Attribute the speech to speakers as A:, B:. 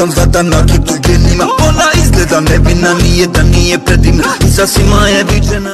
A: pitam zlata na kitu genima Ona izgleda nebina, nije da nije predivna. I sa svima je viđena.